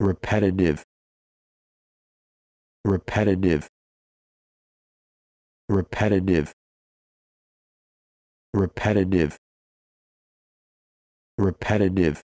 repetitive repetitive repetitive repetitive repetitive.